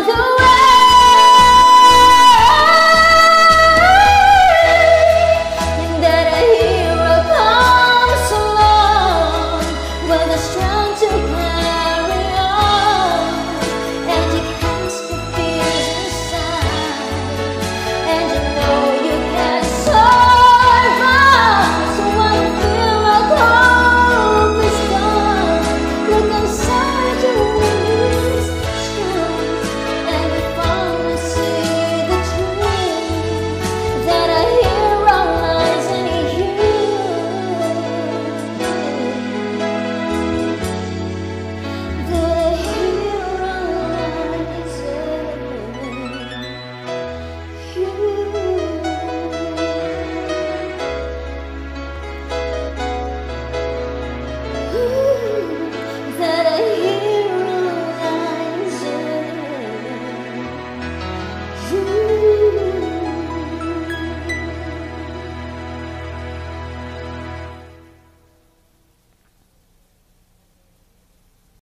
모두